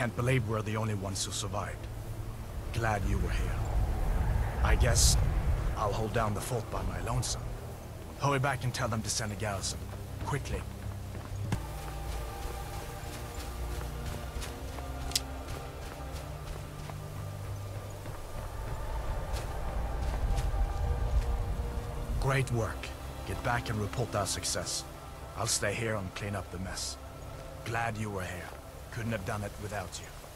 can't believe we're the only ones who survived. Glad you were here. I guess I'll hold down the fort by my lonesome. Hurry back and tell them to send a garrison. Quickly. Great work. Get back and report our success. I'll stay here and clean up the mess. Glad you were here. Couldn't have done it without you.